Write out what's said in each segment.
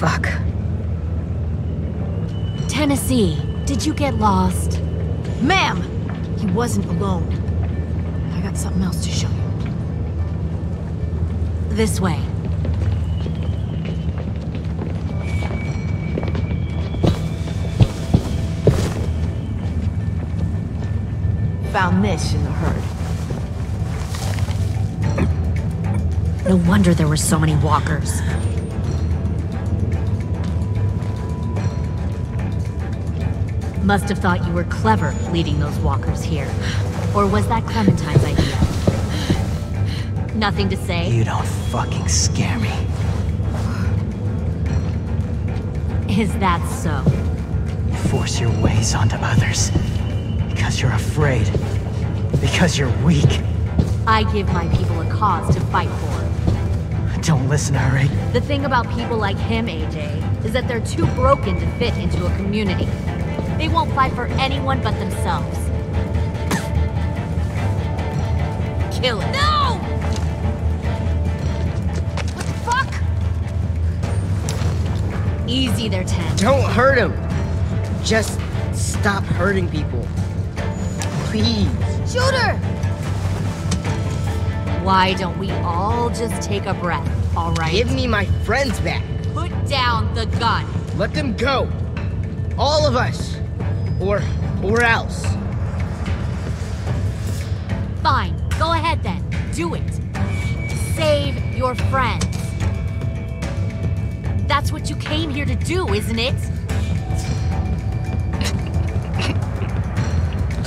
Fuck. Tennessee, did you get lost? Ma'am! He wasn't alone. I got something else to show you. This way. Found this in the herd. No wonder there were so many walkers. Must have thought you were clever leading those walkers here. Or was that Clementine's idea? Nothing to say? You don't fucking scare me. Is that so? You force your ways onto others. Because you're afraid. Because you're weak. I give my people a cause to fight for. Don't listen to her, The thing about people like him, AJ, is that they're too broken to fit into a community. They won't fight for anyone but themselves. Kill it. No! What the fuck? Easy there, Ten. Don't hurt him. Just stop hurting people. Please. Shooter! Why don't we all just take a breath, all right? Give me my friends back. Put down the gun. Let them go. All of us. Or, or else. Fine, go ahead then. Do it. Save your friends. That's what you came here to do, isn't it?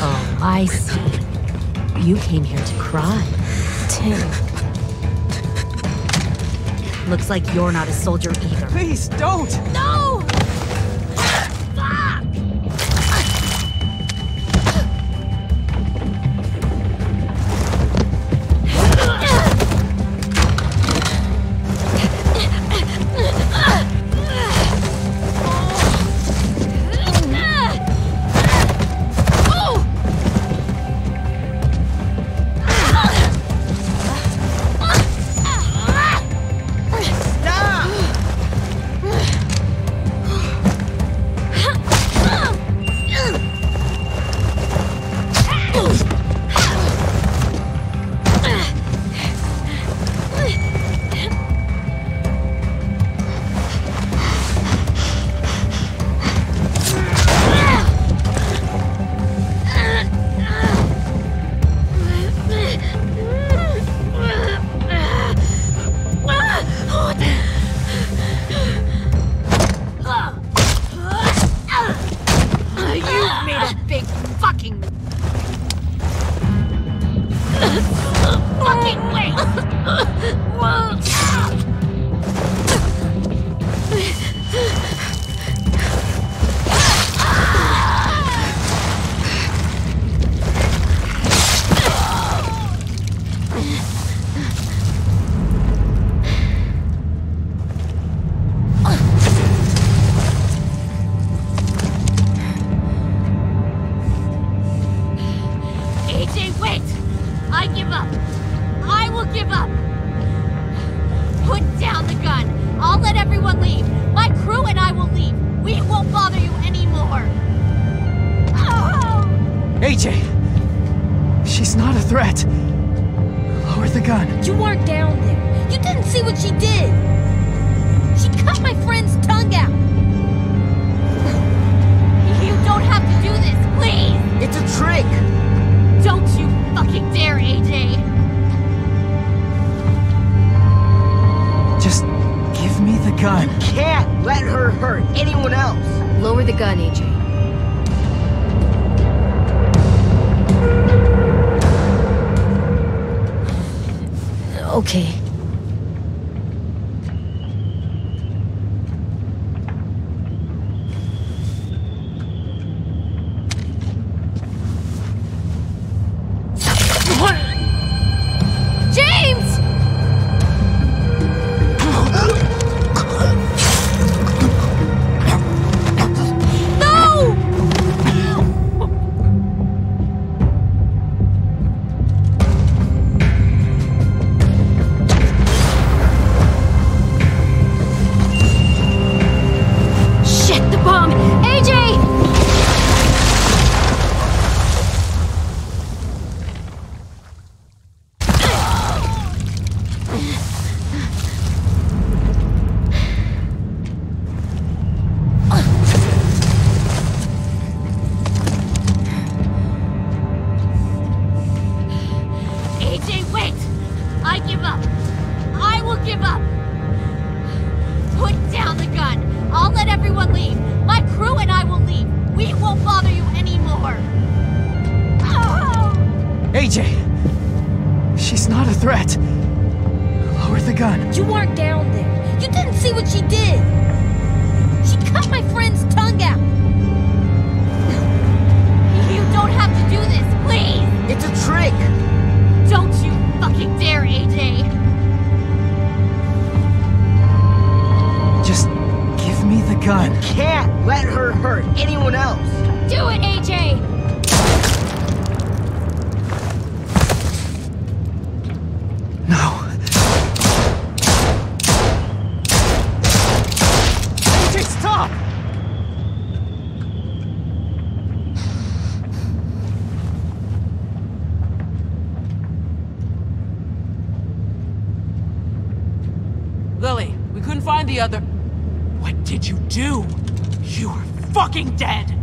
Oh, I see. You came here to cry. Tim. Looks like you're not a soldier either. Please, don't! No! AJ! She's not a threat. Lower the gun. You weren't down there. You didn't see what she did. She cut my friend's tongue out. You don't have to do this, please! It's a trick. Don't you fucking dare, AJ! Just give me the gun. Can't let her hurt anyone else. Lower the gun, AJ. Okay. Everyone leave. My crew and I will leave. We won't bother you anymore. Ah! Oh! AJ! She's not a threat. Lower the gun. You weren't down there. You didn't see what she did. She cut my friend's tongue out. You don't have to do this, please. It's a trick! Don't you fucking dare, AJ. Just give me the gun. Can't let her hurt anyone else! Do it, AJ. No. AJ, stop! Lilly, we couldn't find the other. What did you do? You were fucking dead!